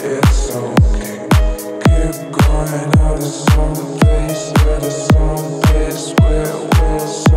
Where will